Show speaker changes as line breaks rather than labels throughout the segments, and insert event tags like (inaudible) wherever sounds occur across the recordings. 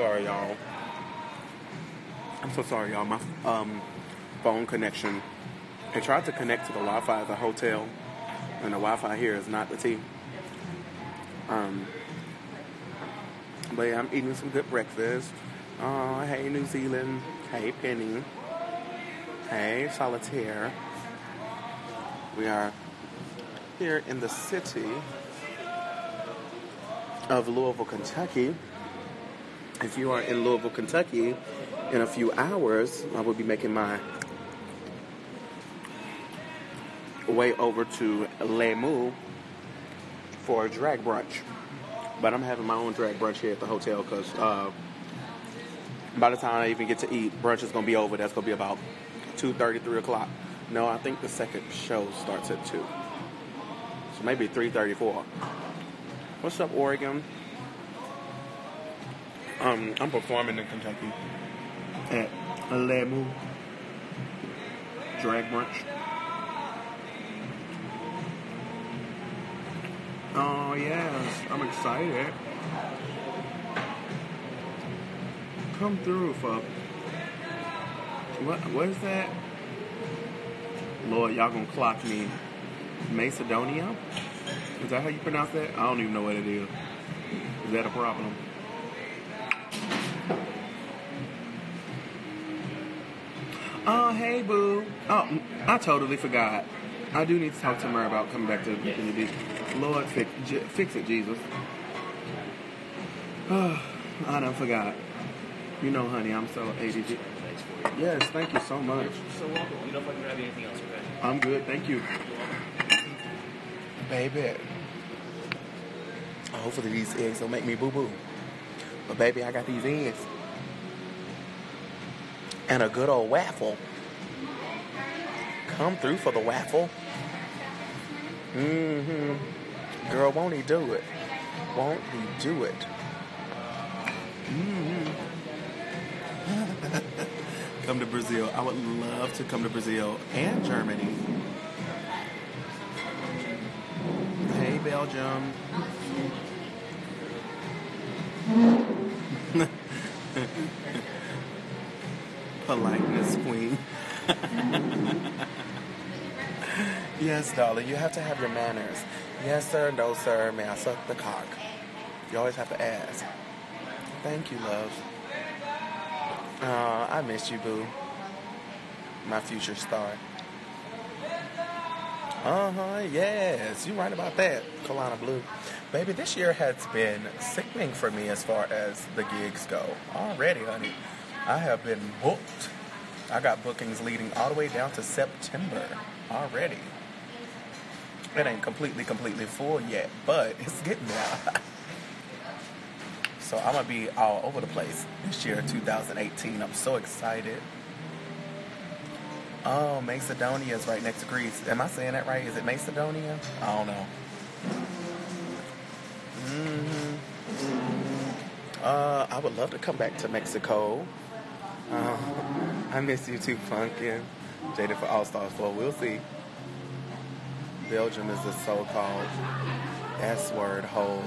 Sorry, y'all. I'm so sorry, y'all. My um, phone connection. I tried to connect to the Wi-Fi at the hotel, and the Wi-Fi here is not the T. Um, but yeah, I'm eating some good breakfast. Oh, hey New Zealand. Hey Penny. Hey Solitaire. We are here in the city of Louisville, Kentucky. If you are in Louisville, Kentucky, in a few hours, I will be making my way over to Le Moo for a drag brunch. But I'm having my own drag brunch here at the hotel because uh, by the time I even get to eat, brunch is going to be over. That's going to be about 2.30, 3 o'clock. No, I think the second show starts at 2. So maybe 3.34. What's up, Oregon? Um, I'm performing in Kentucky at Le Moo Drag Brunch. Oh yes, I'm excited. Come through for what? What is that? Lord, y'all gonna clock me. Macedonia? Is that how you pronounce that? I don't even know what it is. Is that a problem? Oh, hey, boo. Oh, I totally forgot. I do need to talk to her about coming back to Virginia Beach. Lord, fix, J- fix it, Jesus. Oh, (sighs) I done forgot. You know, honey, I'm so ADD. Yes, thank you so much.
So welcome. You I can grab anything else, okay?
I'm good, thank you. Baby. Hopefully these eggs don't make me boo-boo. But baby, I got these eggs. And a good old waffle. Come through for the waffle. Mm-hmm. Girl, won't he do it? Won't he do it? Mm-hmm. (laughs) come to Brazil. I would love to come to Brazil and Germany. Hey, Belgium. Yes, darling, you have to have your manners. Yes, sir, no, sir. May I suck the cock? You always have to ask. Thank you, love. Uh, I miss you, boo. My future star. Uh huh, yes, you're right about that, Kalana Blue. Baby, this year has been sickening for me as far as the gigs go. Already, honey. I have been booked. I got bookings leading all the way down to September already. It ain't completely, completely full yet, but it's getting there. (laughs) so I'm gonna be all over the place this year, 2018. I'm so excited. Oh, Macedonia is right next to Greece. Am I saying that right? Is it Macedonia? I don't know. hmm Uh, I would love to come back to Mexico. Uh, I miss you too, Funkin. Jaded for All Stars 4. We'll see. Belgium is the so-called S word hole.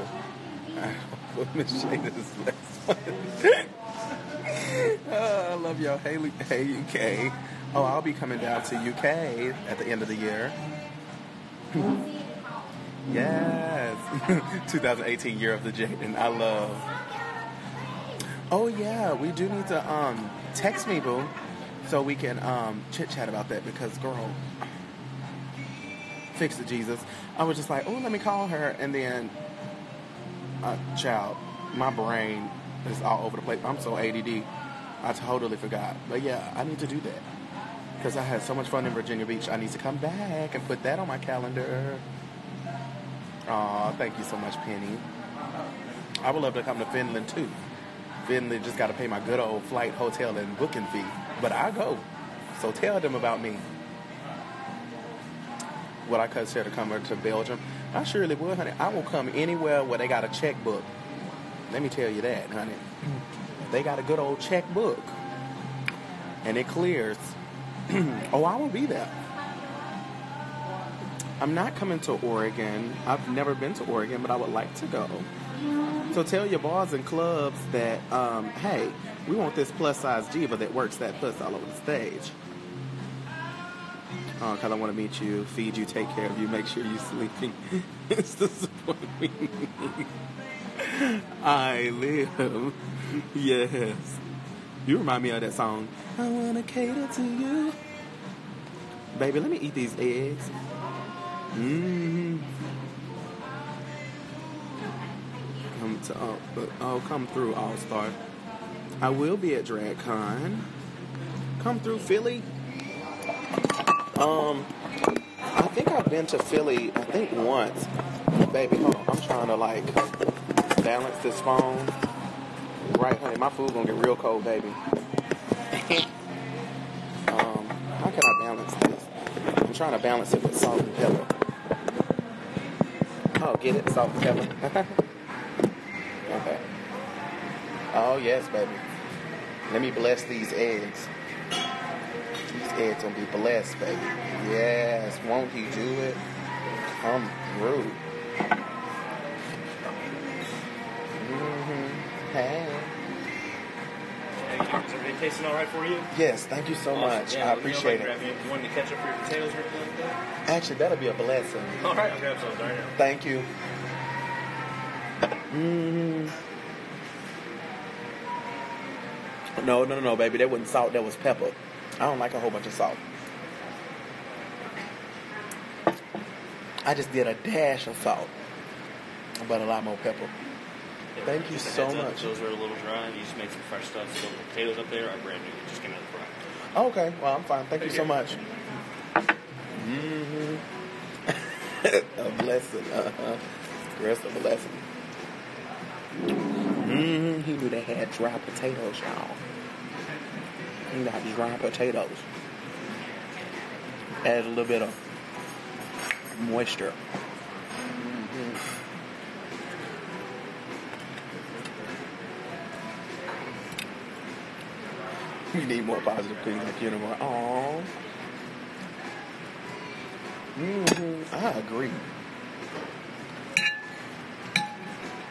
(laughs) With Miss Jada is less (laughs) uh, I love y'all. Hey, hey, UK. Oh, I'll be coming down to UK at the end of the year. (laughs) yes. 2018 year of the Jaidynn. I love. Oh yeah, we do need to um text me, boo, so we can um chit chat about that because girl, fix it, Jesus. I was just like, oh, let me call her, and then, uh, child, my brain is all over the place. I'm so ADD. I totally forgot. But yeah, I need to do that because I had so much fun in Virginia Beach. I need to come back and put that on my calendar. Aw, thank you so much, Penny. I would love to come to Finland too. Finland just got to pay my good old flight, hotel, and booking fee. But I go. So tell them about me. Would I consider coming to come to Belgium? I surely would, honey. I will come anywhere where they got a checkbook. Let me tell you that, honey. They got a good old checkbook. And it clears. (clears throat) oh, I will be there. I'm not coming to Oregon. I've never been to Oregon, but I would like to go. So tell your bars and clubs that, um, hey, we want this plus size diva that works that puss all over the stage. Oh, cause I want to meet you, feed you, take care of you, make sure you're sleeping. (laughs) it's the support we need. I live. Yes. You remind me of that song. I wanna cater to you. Baby, let me eat these eggs. Mmm. Come to oh, oh, come through, All Star. I will be at DragCon. Come through, Philly. Um, I think I've been to Philly. I think once. Baby, hold on. I'm trying to like balance this phone. Right, honey. My food gonna get real cold, baby. um, how can I balance this? I'm trying to balance it with salt and pepper. Oh, get it? Salt and pepper. (laughs) okay. Oh yes, baby. Let me bless these eggs. Eggs gonna be blessed, baby. Yes, won't he do it? Come through. Mm-hmm. Hey.
Is everything tasting all right for you?
Yes, thank you so
Awesome.
much.
Yeah,
I
let me know if
appreciate it.
You, you want any ketchup for your potatoes or anything like that?
Actually, that'll be a blessing.
All right, I'll grab some right now.
Thank you. Mm. No, no, no, no, baby. That wasn't salt. That was pepper. I don't like a whole bunch of salt. I just did a dash of salt, but a lot more pepper.
Yeah,
Thank you so
up,
much.
Those are a little dry. You just made some fresh stuff. So the potatoes up there are brand new. Just came out of the fry.
Okay, well, I'm fine. Thank you so much. Mm-hmm. (laughs) a blessing. Uh-huh. Rest of a blessing. Mm-hmm. He knew they had dry potatoes, y'all. He got dry potatoes. Add a little bit of moisture. Mhm. We need more positive things like you know what? Aww. hmm I agree.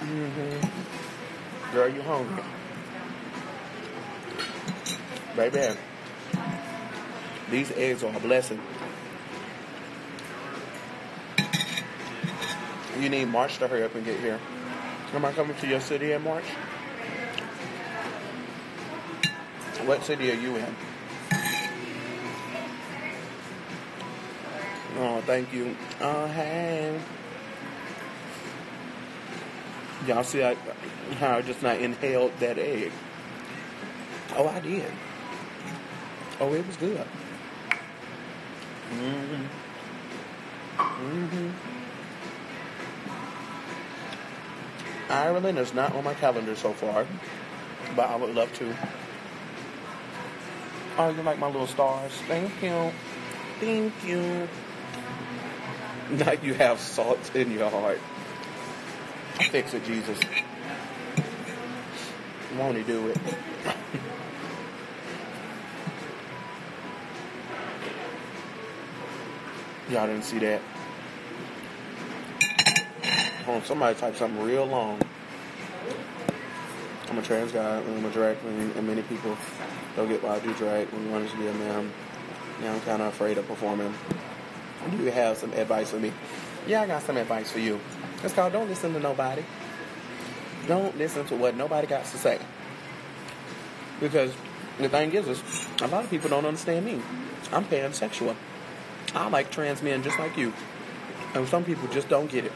hmm Girl, you hungry? Baby, these eggs are a blessing. You need March to hurry up and get here. Am I coming to your city in March? What city are you in? Oh, thank you. Oh, hey. Y'all see I, how I just not inhaled that egg? Oh, I did. Oh, it was good. Mm-hmm. Mm-hmm. Ireland is not on my calendar so far, but I would love to. Oh, you like my little stars? Thank you. Thank you. Now you have salt in your heart. Fix it, Jesus. Won't he do it? Y'all didn't see that. Hold on, somebody type something real long. I'm a trans guy, I'm a drag queen, and many people don't get why I do drag when wanting to be a man. Now I'm kind of afraid of performing. Do you have some advice for me? Yeah, I got some advice for you. It's called Don't Listen to Nobody. Don't listen to what nobody got to say. Because the thing is, is a lot of people don't understand me. I'm pansexual. I like trans men just like you. And some people just don't get it.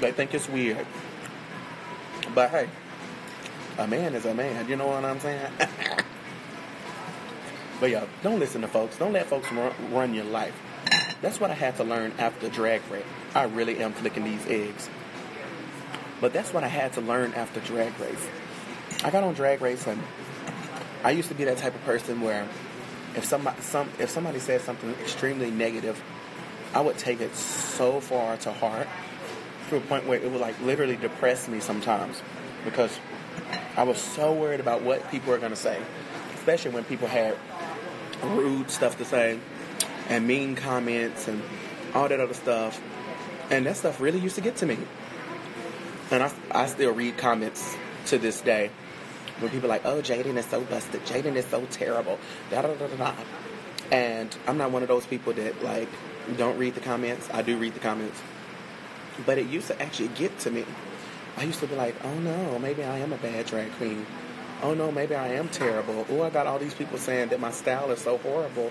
They think it's weird. But hey, a man is a man. You know what I'm saying? (laughs) but yeah, don't listen to folks. Don't let folks run, run your life. That's what I had to learn after Drag Race. I really am flicking these eggs. But that's what I had to learn after Drag Race. I got on Drag Race and I used to be that type of person where if somebody some if somebody said something extremely negative, I would take it so far to heart to a point where it would like literally depress me sometimes because I was so worried about what people were gonna say, especially when people had rude stuff to say and mean comments and all that other stuff. And that stuff really used to get to me. And I, I still read comments to this day when people are like, oh, Jaidynn is so busted. Jaidynn is so terrible. Da da da da da. And I'm not one of those people that like don't read the comments. I do read the comments. But it used to actually get to me. I used to be like, oh no, maybe I am a bad drag queen. Oh no, maybe I am terrible. Oh, I got all these people saying that my style is so horrible.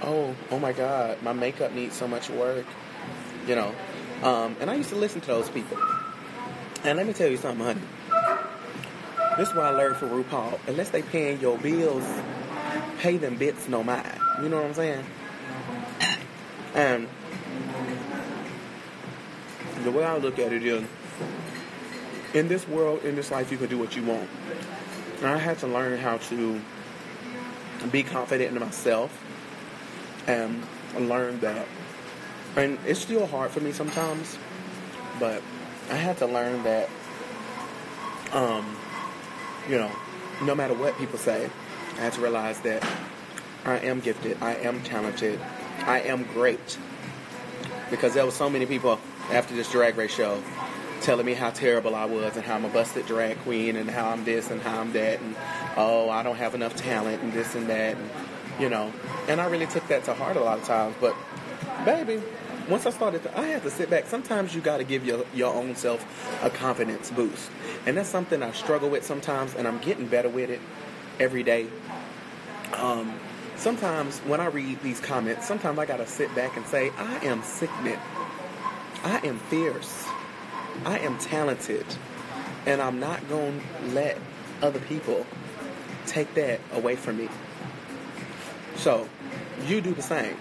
Oh, oh my God, my makeup needs so much work. You know, um, and I used to listen to those people. And let me tell you something, honey. This is what I learned from RuPaul. Unless they paying your bills, pay them bits no mind. You know what I'm saying? And the way I look at it is, in this world, in this life, you can do what you want. And I had to learn how to be confident in myself and learn that. And it's still hard for me sometimes, but I had to learn that, um, you know, no matter what people say, I had to realize that I am gifted, I am talented, I am great. Because there were so many people after this drag race show telling me how terrible I was and how I'm a busted drag queen and how I'm this and how I'm that and oh I don't have enough talent and this and that and you know and I really took that to heart a lot of times but baby once I started to, I had to sit back. Sometimes you got to give your your own self a confidence boost. And that's something I struggle with sometimes and I'm getting better with it every day. Um, sometimes when I read these comments sometimes I got to sit back and say I am sickening. I am fierce. I am talented, and I'm not going to let other people take that away from me. So, you do the same.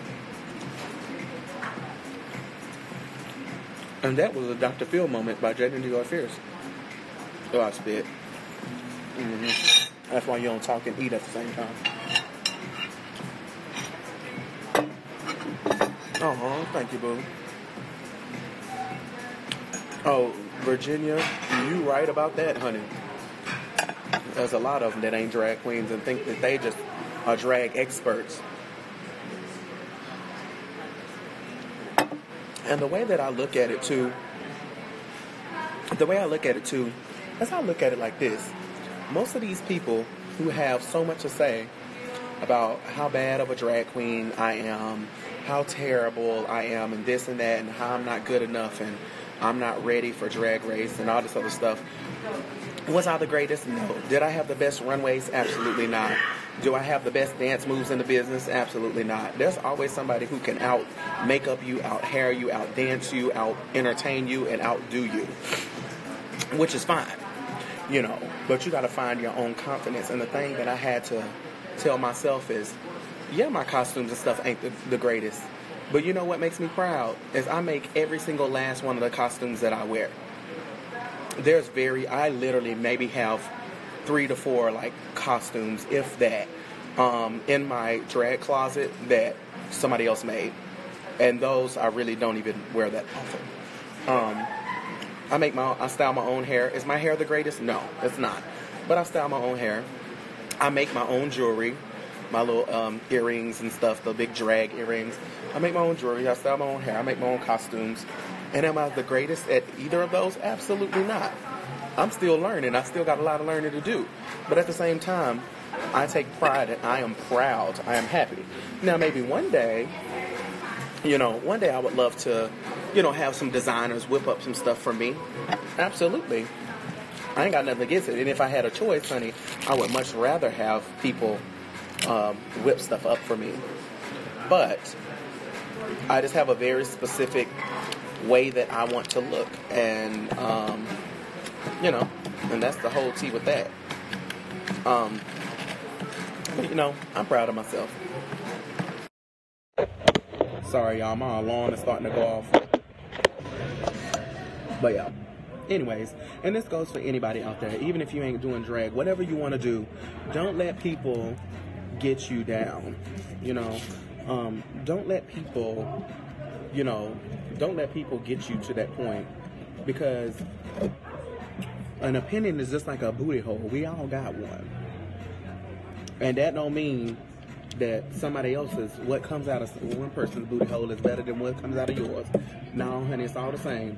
And that was a Dr. Phil moment by Jaidynn Diore Fierce. Oh, I spit. Mm-hmm. That's why you don't talk and eat at the same time. Oh, thank you, boo. Oh, Virginia, you right about that, honey. There's a lot of them that ain't drag queens and think that they just are drag experts. And the way that I look at it too, the way I look at it too, is I look at it like this. Most of these people who have so much to say about how bad of a drag queen I am, how terrible I am, and this and that, and how I'm not good enough, and I'm not ready for drag race and all this other stuff. Was I the greatest? No. Did I have the best runways? Absolutely not. Do I have the best dance moves in the business? Absolutely not. There's always somebody who can out makeup you, out hair you, out dance you, out entertain you, and outdo you, which is fine, you know. But you got to find your own confidence. And the thing that I had to tell myself is, yeah, my costumes and stuff ain't the, the greatest, but you know what makes me proud is I make every single last one of the costumes that I wear. There's very I literally maybe have three to four like costumes, if that, um, in my drag closet that somebody else made, and those I really don't even wear that often. Um, I make my I style my own hair. Is my hair the greatest? No, it's not. But I style my own hair. I make my own jewelry my little um, earrings and stuff, the big drag earrings. I make my own jewelry. I style my own hair. I make my own costumes. And am I the greatest at either of those? Absolutely not. I'm still learning. I still got a lot of learning to do. But at the same time, I take pride and I am proud. I am happy. Now, maybe one day, you know, one day I would love to, you know, have some designers whip up some stuff for me. Absolutely. I ain't got nothing against it. And if I had a choice, honey, I would much rather have people um, whip stuff up for me. But I just have a very specific way that I want to look, and um, you know, and that's the whole tea with that. Um, but, you know, I'm proud of myself. Sorry, y'all, my alarm is starting to go off. But yeah. Anyways, and this goes for anybody out there, even if you ain't doing drag, whatever you want to do, don't let people get you down. You know, um, don't let people, you know, don't let people get you to that point because an opinion is just like a booty hole. We all got one, and that don't mean that somebody else's what comes out of one person's booty hole is better than what comes out of yours. No, honey, it's all the same.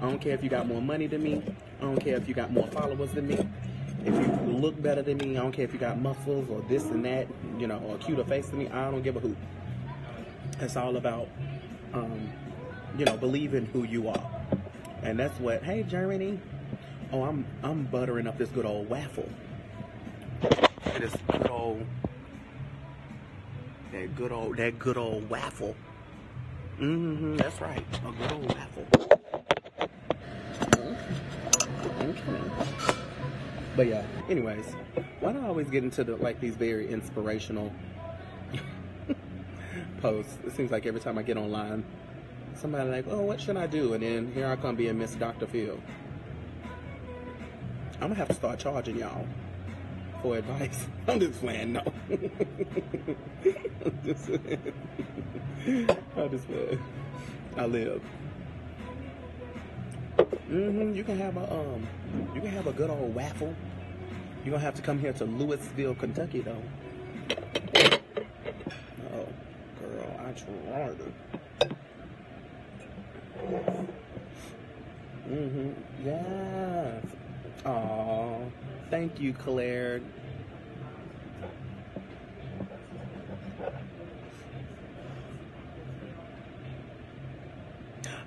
I don't care if you got more money than me. I don't care if you got more followers than me. If you look better than me, I don't care if you got muscles or this and that, you know, or a cuter face than me. I don't give a hoot. It's all about, um, you know, believing who you are, and that's what. Hey, Germany. Oh, I'm I'm buttering up this good old waffle. This good old, that good old, that good old waffle. Mm-hmm. That's right, a good old waffle. Okay. But yeah, anyways, why do I always get into the like these very inspirational (laughs) posts? It seems like every time I get online, somebody like, oh, what should I do? And then here I come being Miss Dr. Phil. I'm gonna have to start charging y'all for advice. (laughs) I'm just playing, no. (laughs) I'm just playing. (laughs) I'm just playing. I live. hmm You can have a um, you can have a good old waffle. You're gonna have to come here to Louisville, Kentucky, though. Oh, girl, I tried. Mm-hmm. Yes. Aw, thank you, Claire.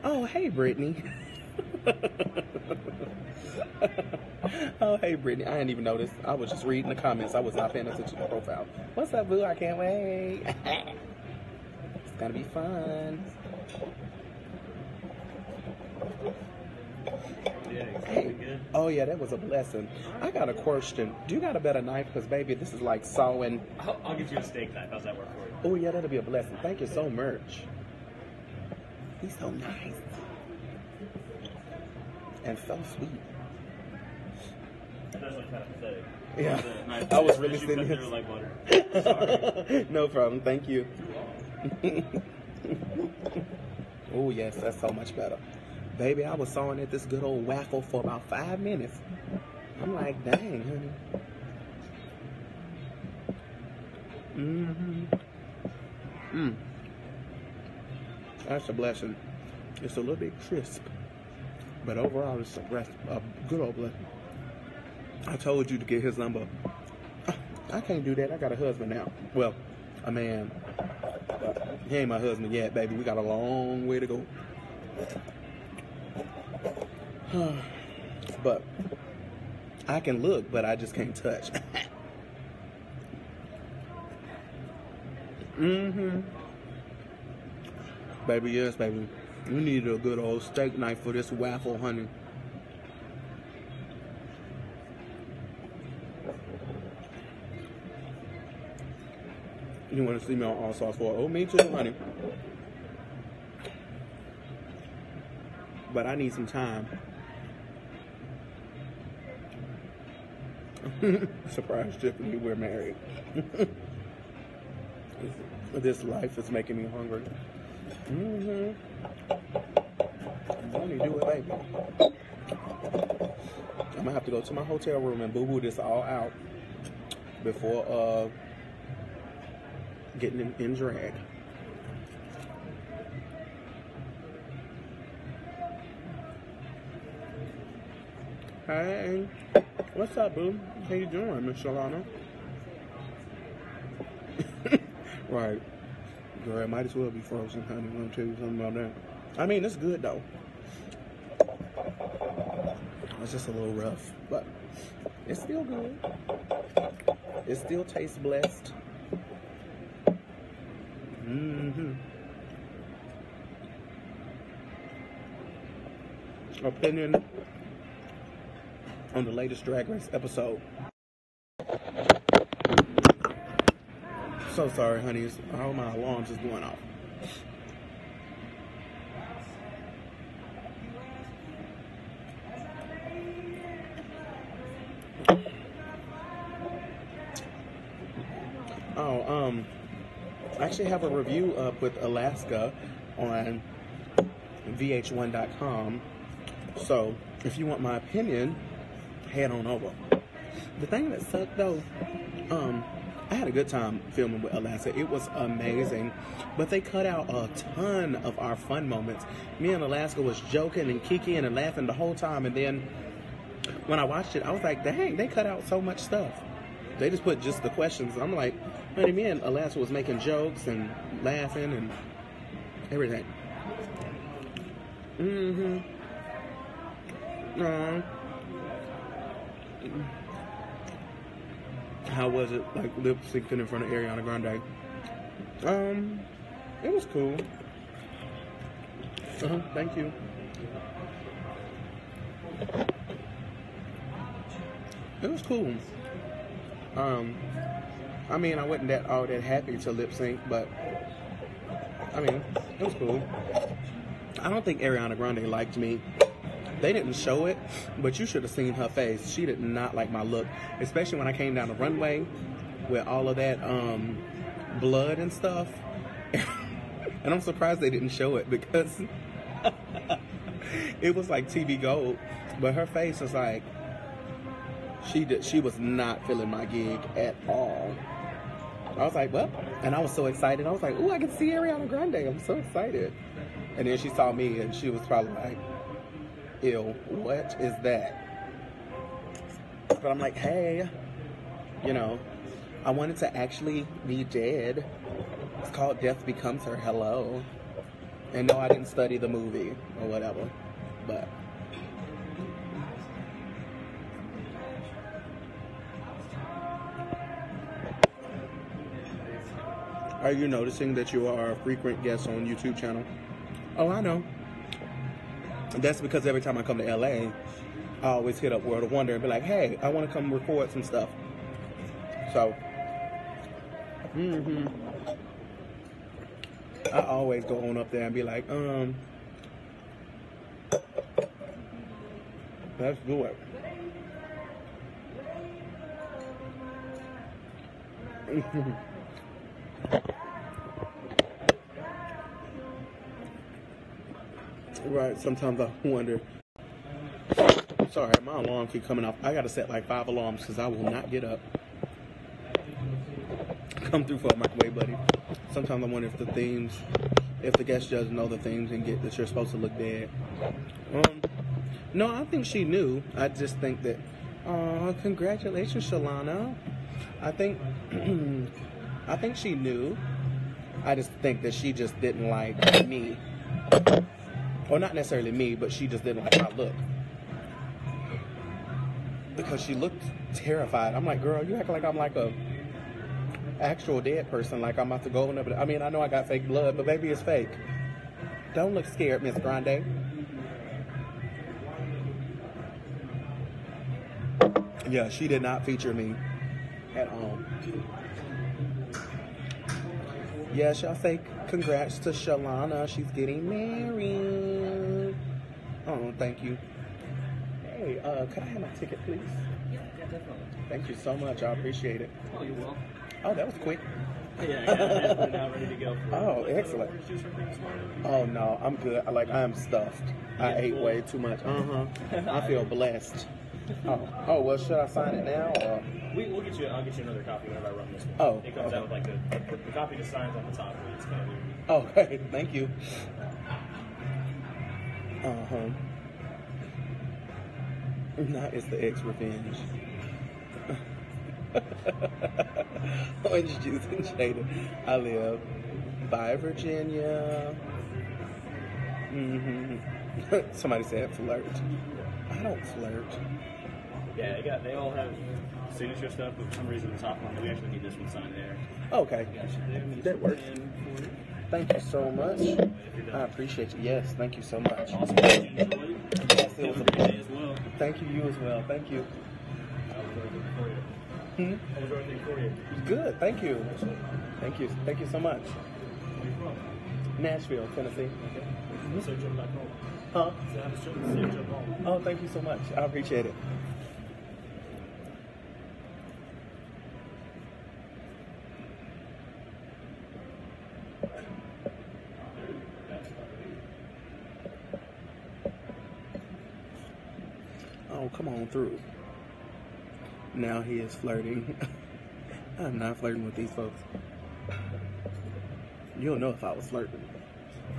Oh, hey, Brittany. (laughs) oh, hey, Brittany. I didn't even notice. I was just reading the comments. I was not paying attention to the profile. What's up, boo? I can't wait. (laughs) it's gonna be fun.
Yeah,
Hey. Oh, yeah, that was a blessing. I got a question. Do you got a better knife? Because, baby, this is like sawing.
I'll, I'll get you a steak knife. How's that work for you?
Oh, yeah, that'll be a blessing. Thank you so much. He's so nice. And so sweet.
That does look kind of pathetic.
Yeah.
Knife (laughs)
I was really sitting
cut
here-
through like butter. (laughs)
no problem. Thank you. (laughs) oh, yes, that's so much better. Baby, I was sawing at this good old waffle for about five minutes. I'm like, dang, honey. Mm-hmm. Mm. That's a blessing. It's a little bit crisp, but overall, it's a, a good old blessing. I told you to get his number. I can't do that. I got a husband now. Well, a man. He ain't my husband yet, baby. We got a long way to go. (sighs) but I can look, but I just can't touch. (laughs) mm-hmm. Baby, yes, baby. We need a good old steak knife for this waffle, honey. You want to see me on All Stars 4? Oh, me too, honey. But I need some time. (laughs) Surprise, Tiffany, we're married. (laughs) this life is making me hungry. Mm-hmm. Only do it, baby. I'm gonna have to go to my hotel room and boo-boo this all out before uh getting in, in drag. Hey, what's up, boo? How you doing, Miss Shalana? (laughs) right. Girl, might as well be frozen, honey. I'm gonna tell you something about that. I mean, it's good though. It's just a little rough, but it's still good. It still tastes blessed. Mm-hmm. Opinion on the latest Drag Race episode. So sorry, honeys. All my alarms is going off. Oh, um, I actually have a review up with Alaska on VH1.com. So if you want my opinion, head on over. The thing that sucked though, um, I had a good time filming with Alaska. It was amazing. But they cut out a ton of our fun moments. Me and Alaska was joking and kicking and laughing the whole time. And then when I watched it, I was like, dang, they cut out so much stuff. They just put just the questions. I'm like, honey, me and Alaska was making jokes and laughing and everything. Mm-hmm. Uh, how was it like lip syncing in front of Ariana Grande? Um, it was cool. Uh-huh, thank you. It was cool. Um, I mean, I wasn't that all that happy to lip sync, but I mean, it was cool. I don't think Ariana Grande liked me. They didn't show it, but you should have seen her face. She did not like my look, especially when I came down the runway with all of that um, blood and stuff. (laughs) and I'm surprised they didn't show it because (laughs) it was like TV gold. But her face was like she did. She was not feeling my gig at all. I was like, well, and I was so excited. I was like, oh, I can see Ariana Grande. I'm so excited. And then she saw me, and she was probably like, ew, what is that? But I'm like, hey, you know, I wanted to actually be dead. It's called Death Becomes Her. Hello. And no, I didn't study the movie or whatever. But Are you noticing that you are a frequent guest on YouTube channel? Oh, I know. That's because every time I come to LA, I always hit up World of Wonder and be like, hey, I want to come record some stuff. So, hmm I always go on up there and be like, um, let's do it. (laughs) Right. Sometimes I wonder. Sorry, my alarm keep coming off. I gotta set like five alarms because I will not get up. Come through for a microwave, buddy. Sometimes I wonder if the themes, if the guest judges know the themes and get that you're supposed to look dead. Um, no, I think she knew. I just think that. Oh, congratulations, Shalana. I think. (clears throat) I think she knew. I just think that she just didn't like me or not necessarily me, but she just didn't like my look. Because she looked terrified. I'm like, girl, you act like I'm like a actual dead person, like I'm about to go in there. I mean, I know I got fake blood, but maybe it's fake. Don't look scared, Miss Grande. Yeah, she did not feature me at all. Yeah, y'all say congrats to Shalana. She's getting married. Oh, thank you. Hey, uh, could I have my ticket, please?
Yeah, yeah, definitely.
Thank you so much. I appreciate it.
Oh, you're welcome.
Oh, that was quick.
Yeah, got it now ready to go. (laughs)
Oh, excellent.
Orange juice or anything this morning?
Oh no, I'm good. Like I am stuffed. I ate
full.
way too much. Uh huh. I feel blessed. Oh, oh well, should I sign it now or?
We, we'll get you. I'll get you another copy whenever I run this one.
Oh,
it comes
okay.
out with like the, the copy just signs on the top. It's kind of weird.
Oh, okay. Thank you. Uh huh. Now it's the ex revenge. (laughs) Orange juice and Jada. I live. by Virginia. Mm-hmm. (laughs) Somebody said flirt. I don't flirt.
Yeah, they got. They all have signature stuff, but for some reason the top one we actually need this one signed there.
Okay.
Got you
That works.
You.
Thank you so much. I appreciate you. Yes, thank you so much.
Awesome. You?
Yes, it was
a
a
great day as well.
Thank you, you as well. Thank you.
How was everything for you?
Hmm?
How was everything for you?
Good, thank you. Thank you. Thank you so much.
Where you from?
Nashville, Tennessee.
Okay. So jump back home.
Huh?
So have a jump, safe jump home.
Oh, thank you so much. I appreciate it. Oh, come on through. Now he is flirting. (laughs) I'm not flirting with these folks. You don't know if I was flirting.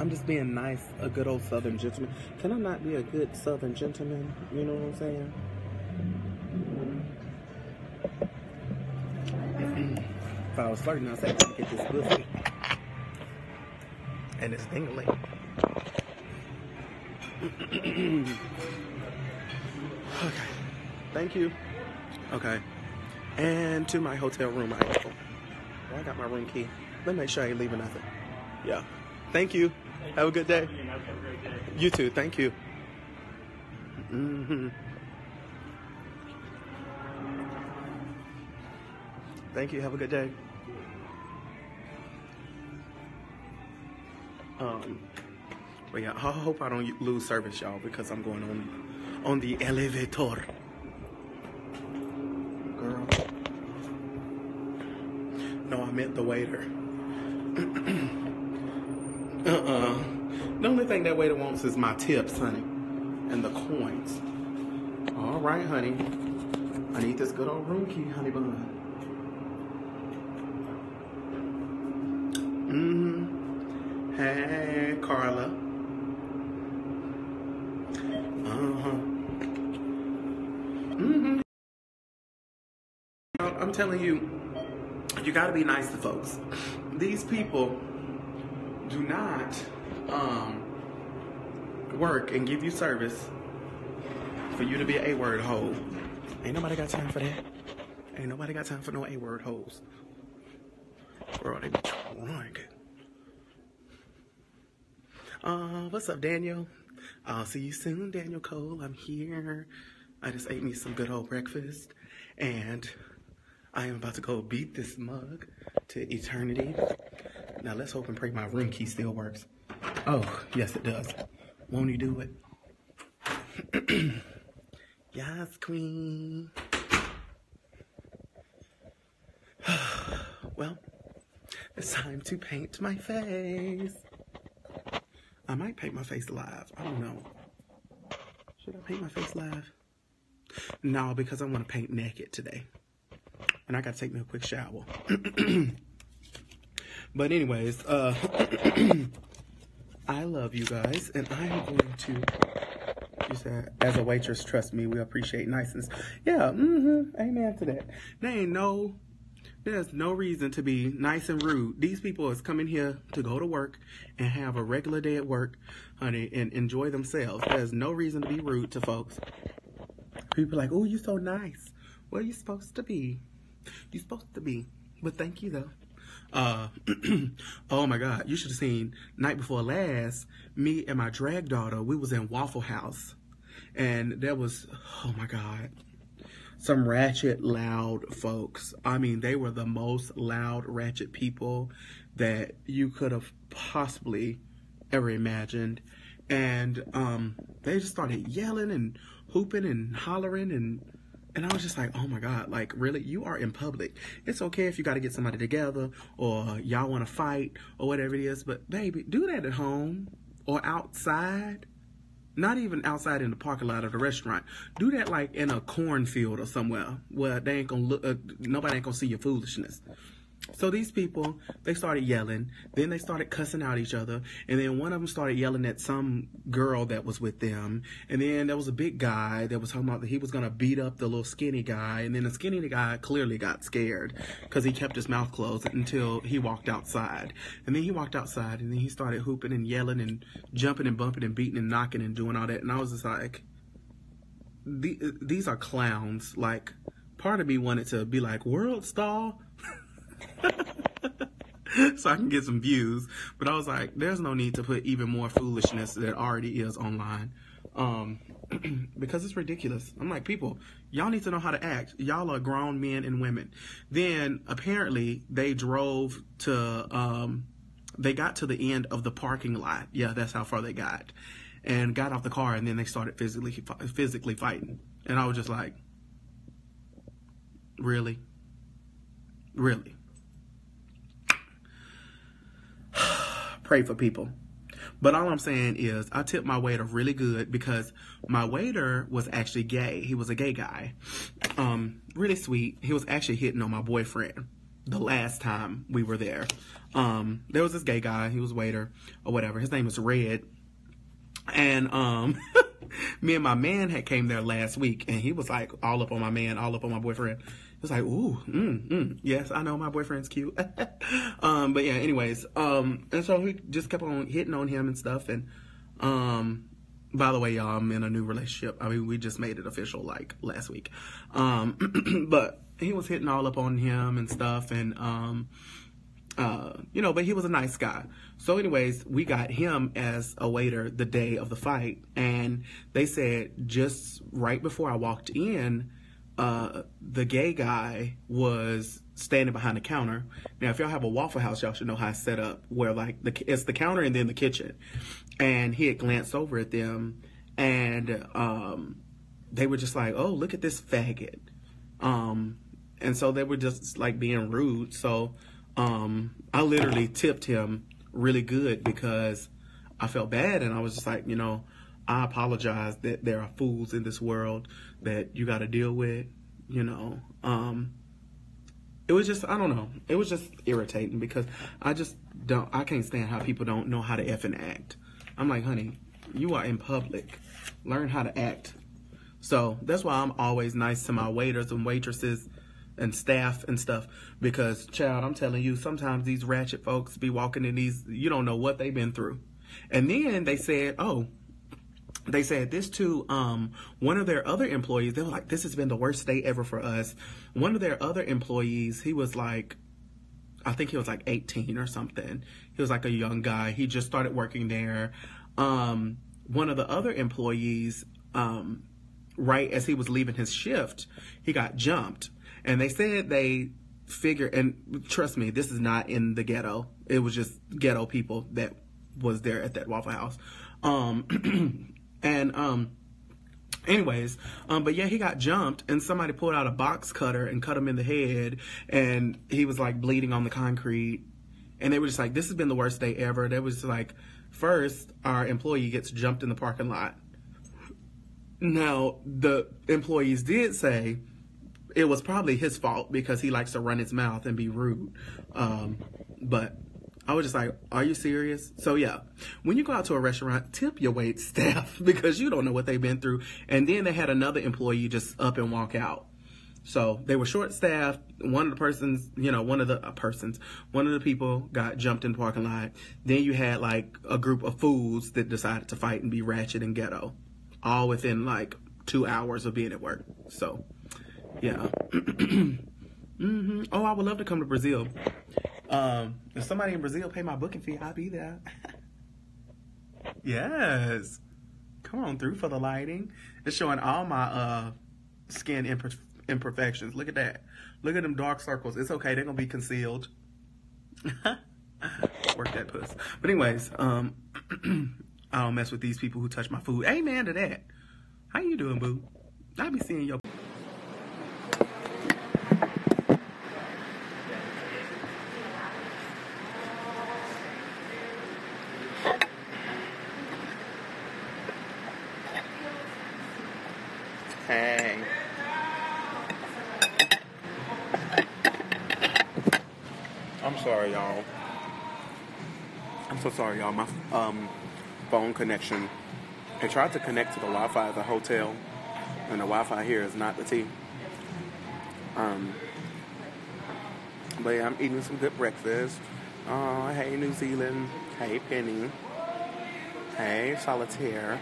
I'm just being nice, a good old southern gentleman. Can I not be a good southern gentleman? You know what I'm saying? if I was flirting, I'd say, I gotta get this pussy. And it's dingling. (clears throat) okay. Thank you. Okay. And to my hotel room I go. I got my room key. Let me make sure I ain't leaving nothing. Yeah. Thank you. Have a good day. You too. Thank you. Mm hmm Thank you. Have a good day. Um, but yeah, I hope I don't lose service, y'all, because I'm going on on the elevator. Girl. No, I meant the waiter. (clears throat) uh-uh. The only thing that waiter wants is my tips, honey. And the coins. All right, honey. I need this good old room key, honey bun. Mm-hmm. Hey, Carla. Uh-huh. Mm-hmm. I'm telling you, you got to be nice to folks. These people do not um, work and give you service for you to be a word hole. Ain't nobody got time for that. Ain't nobody got time for no a word holes. Bro, they be trying. Uh, what's up, Daniel? I'll see you soon, Daniel Cole. I'm here. I just ate me some good old breakfast, and I am about to go beat this mug to eternity. Now let's hope and pray my room key still works. Oh, yes it does. Won't you do it? (clears throat) yes, queen. (sighs) well, it's time to paint my face. I might paint my face live. I don't know. Should I paint my face live? No, because I want to paint naked today. And I got to take me a quick shower. (clears throat) but anyways, uh, (clears throat) I love you guys. And I am going to, you said, as a waitress, trust me, we appreciate niceness. Yeah, mm-hmm, amen to that. There ain't no there's no reason to be nice and rude. These people is coming here to go to work and have a regular day at work, honey, and enjoy themselves. There's no reason to be rude to folks. People like, oh, you're so nice. What are you're supposed to be. You're supposed to be. But thank you, though. Uh, (clears throat) oh my God, you should have seen night before last, me and my drag daughter, we was in Waffle House. And there was, oh my God, some ratchet, loud folks. I mean, they were the most loud, ratchet people that you could have possibly ever imagined. And um, they just started yelling and hooping and hollering and and I was just like, oh my God, like really, you are in public. It's okay if you got to get somebody together or y'all want to fight or whatever it is, but baby, do that at home or outside not even outside in the parking lot of the restaurant. Do that like in a cornfield or somewhere where they ain't gonna look. Uh, nobody ain't gonna see your foolishness. So these people, they started yelling. Then they started cussing out each other. And then one of them started yelling at some girl that was with them. And then there was a big guy that was talking about that he was going to beat up the little skinny guy. And then the skinny guy clearly got scared because he kept his mouth closed until he walked outside. And then he walked outside and then he started hooping and yelling and jumping and bumping and beating and knocking and doing all that. And I was just like, uh, these are clowns. Like, part of me wanted to be like, World Star (laughs) so I can get some views. But I was like, there's no need to put even more foolishness that already is online. Um, (clears throat) because it's ridiculous. I'm like, people, y'all need to know how to act. Y'all are grown men and women. Then apparently they drove to, um, they got to the end of the parking lot. Yeah, that's how far they got. And got off the car and then they started physically, physically fighting. And I was just like, really? Really? Pray for people. But all I'm saying is, I tipped my waiter really good because my waiter was actually gay. He was a gay guy. Um, really sweet. He was actually hitting on my boyfriend. the last time we were there. Um, there was this gay guy, he was waiter or whatever. His name was Red. And um (laughs) me and my man had came there last week and he was like all up on my man, all up on my boyfriend. Was like, ooh, mm, mm, yes, I know my boyfriend's cute. (laughs) um, but yeah, anyways, um, and so he just kept on hitting on him and stuff. And, um, by the way, y'all, I'm in a new relationship. I mean, we just made it official like last week. Um, (clears throat) but he was hitting all up on him and stuff. And, um, uh, you know, but he was a nice guy. So, anyways, we got him as a waiter the day of the fight, and they said just right before I walked in, uh, the gay guy was standing behind the counter. Now, if y'all have a Waffle House, y'all should know how it's set up, where like the it's the counter and then the kitchen, and he had glanced over at them, and um, they were just like, "Oh, look at this faggot," um, and so they were just like being rude. So um, I literally tipped him really good because I felt bad and I was just like, you know, I apologize that there are fools in this world that you got to deal with, you know. Um, it was just, I don't know, it was just irritating because I just don't, I can't stand how people don't know how to F and act. I'm like, honey, you are in public. Learn how to act. So that's why I'm always nice to my waiters and waitresses and staff and stuff because child i'm telling you sometimes these ratchet folks be walking in these you don't know what they've been through and then they said oh they said this to um, one of their other employees. They were like this has been the worst day ever for us. One of their other employees he was like i think he was like 18 or something. He was like a young guy. He just started working there. Um, one of the other employees um, right as he was leaving his shift he got jumped. And they said they figure and trust me, this is not in the ghetto. It was just ghetto people that was there at that Waffle House. (clears throat) And um anyways um but yeah he got jumped and somebody pulled out a box cutter and cut him in the head and he was like bleeding on the concrete and they were just like this has been the worst day ever they was like first our employee gets jumped in the parking lot now the employees did say it was probably his fault because he likes to run his mouth and be rude. Um, but I was just like, are you serious? So yeah, when you go out to a restaurant, tip your wait (laughs) staff because you don't know what they've been through. And then they had another employee just up and walk out. So they were short staffed. One of the persons, you know, one of the uh, persons, one of the people got jumped in the parking lot. Then you had like a group of fools that decided to fight and be ratchet and ghetto, all within like two hours of being at work. So yeah. (clears throat) mm-hmm. Oh, I would love to come to Brazil. Um, if somebody in Brazil pay my booking fee, I'll be there. (laughs) yes. Come on through for the lighting. It's showing all my uh skin imper- imperfections. Look at that. Look at them dark circles. It's okay. They're gonna be concealed. (laughs) Work that puss. But anyways, um, (clears throat) I don't mess with these people who touch my food. Amen to that. How you doing, boo? I be seeing your. Hey. I'm sorry, y'all. I'm so sorry, y'all. My um, phone connection. I tried to connect to the Wi-Fi at the hotel, and the Wi-Fi here is not the T. Um, but yeah, I'm eating some good breakfast. Oh, hey New Zealand. Hey Penny. Hey Solitaire.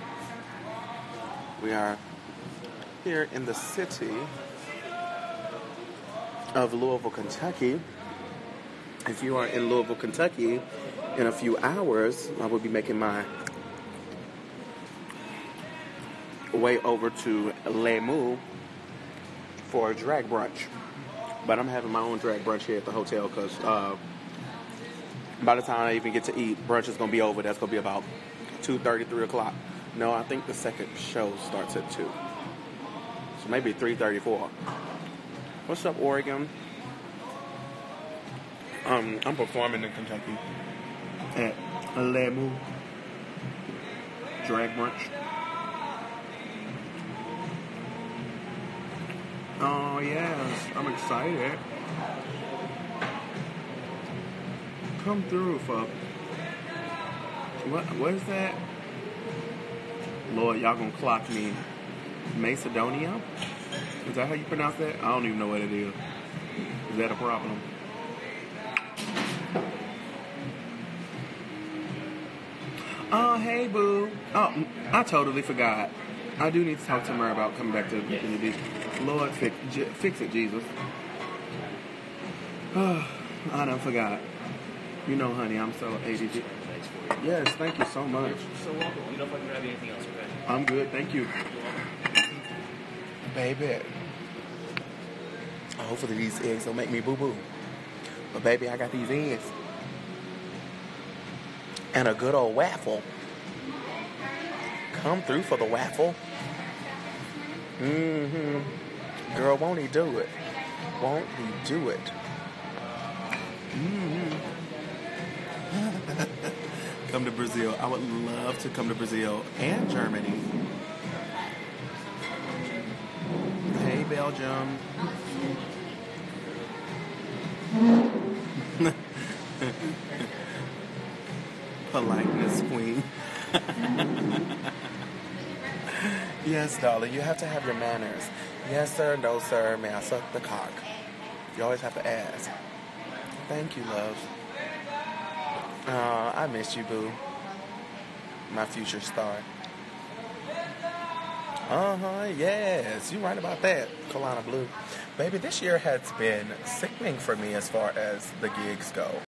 We are here in the city of Louisville, Kentucky. If you are in Louisville, Kentucky, in a few hours, I will be making my way over to Le Moo for a drag brunch. But I'm having my own drag brunch here at the hotel because uh, by the time I even get to eat, brunch is going to be over. That's going to be about 2.30, 3 o'clock. No, I think the second show starts at 2. So maybe 334. What's up, Oregon? Um, I'm performing in Kentucky at Le Moo Drag Brunch. Oh yes, I'm excited. come through for what? What is that? Lord, y'all gonna clock me. Macedonia? Is that how you pronounce that? I don't even know what it is. Is that a problem? Hey, boo. Oh, I totally forgot. I do need to talk to her about coming back to the community. Lord, fix, J- fix it, Jesus. Oh, (sighs) I done forgot. You know, honey, I'm so ADD.
Thanks.
Yes, thank you so much.
You're so welcome. You know if I can grab anything else, okay?
I'm good, thank you. Baby. Oh, hopefully these eggs don't make me boo-boo. But baby, I got these eggs. And a good old waffle. Come through for the waffle. Mm-hmm. Girl, won't he do it? Won't he do it? Mm-hmm. come to Brazil. I would love to come to Brazil and Germany. Hey, Belgium. Politeness queen. Yes, darling, you have to have your manners. Yes, sir, no, sir, may I suck the cock? You always have to ask. Thank you, love. Uh, I miss you, boo. My future star. Uh huh, yes, you're right about that, Kalana Blue. Baby, this year has been sickening for me as far as the gigs go.